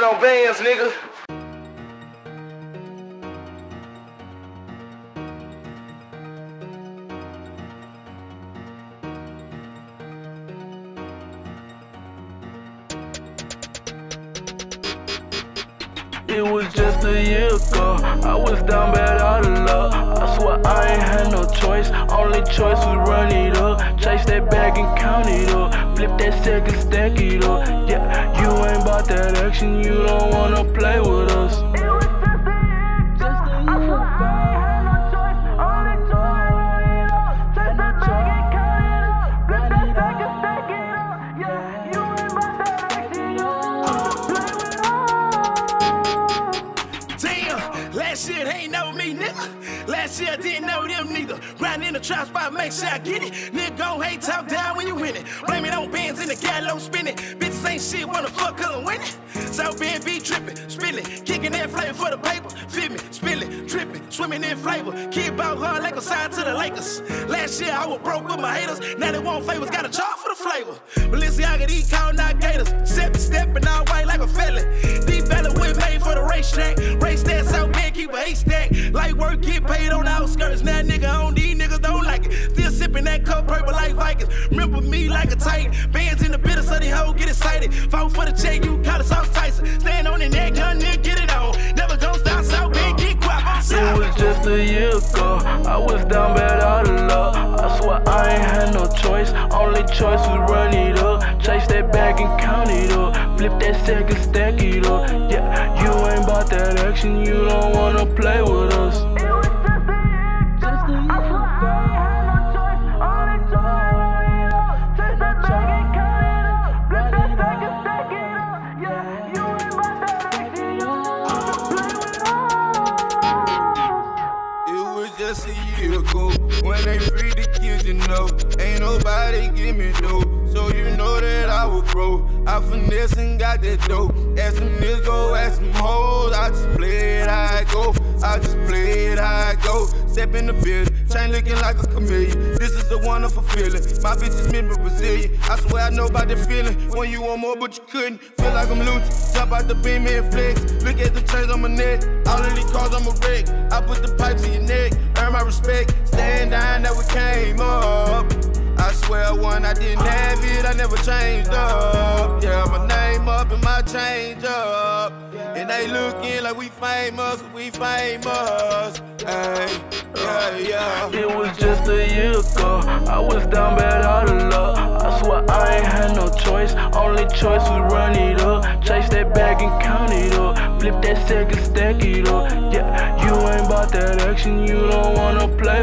it on bands, nigga. It was just a year ago. I was down bad out of luck. I swear I ain't had no choice. Only choice was run it up. Chase that bag and count it up. Flip that second, stack it up. Yeah, you ain't about that action. You don't wanna play with us. Damn, last year ain't know me, nigga. Last year I didn't know them neither. Grind in the trap spot, make sure I get it. Nigga, go hate, talk down when you win it. Blame it on bands in the gallow spinning. Bitches ain't shit, wanna fuck cause I'm winning. South Bend be tripping, spilling, kicking that flavor for the paper. Feel me, spilling, tripping, swimming in flavor. Kid ball hard like a sign to the Lakers. Last year I was broke with my haters. Now they want favors, got a charge for the flavor. Balenciaga, these call not gators. Step stepping all white like a felon. Vikings. Remember me like a tight. Bands in the bitter, so they hoe get excited. Fought for the check, you call us off Tyson. Stand on the neck, gun, nigga, get it on. Never gon' stop, South Bend, get quiet on It South. was just a year ago. I was down bad out of luck. I swear I ain't had no choice. Only choice was run it up. Chase that bag and count it up. Flip that second, stack it up. Yeah, you ain't about that action. You don't wanna play with us. Just a year ago when they freed the kids, you know. Ain't nobody give me dough, so you know that I was broke. I finesse and got that dope. Ask some niggas go, ask some hoes. I just play it I go. I just play it I go. Step in the building, chain looking like a chameleon. This is a wonderful feeling. My bitch is for Brazilian. I swear I know about the feeling when you want more, but you couldn't. Feel like I'm losing. Jump out the beam and flex. Look at the chains on my neck. All of these cars, I'm a wreck. I put the pipes in your neck. Respect. Stand down that we came up. I swear one, I didn't have it, I never changed up. Yeah, my name up and my change up. And they looking like we famous, we famous. Hey, yeah, yeah. It was just a year ago. I was down bad out of luck. I swear I ain't had no choice. Only choice was run it up. Chase that bag and count. Flip that second, stack it up. Yeah, you ain't about that action, you don't wanna play.